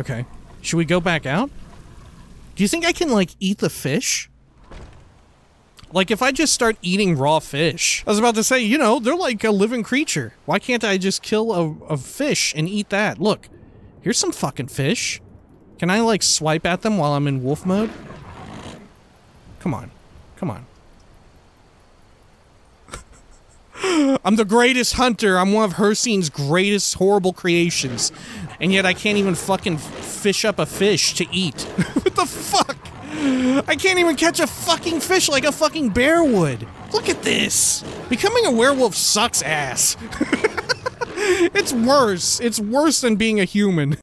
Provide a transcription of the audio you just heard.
Okay. Should we go back out? Do you think I can, like, eat the fish? Like, if I just start eating raw fish, I was about to say, you know, they're like a living creature. Why can't I just kill a, a fish and eat that? Look, here's some fucking fish. Can I, like, swipe at them while I'm in wolf mode? Come on. Come on. I'm the greatest hunter. I'm one of Hircine's greatest horrible creations. And yet I can't even fucking fish up a fish to eat. what the fuck? I can't even catch a fucking fish like a fucking bear would. Look at this. Becoming a werewolf sucks ass. it's worse. It's worse than being a human.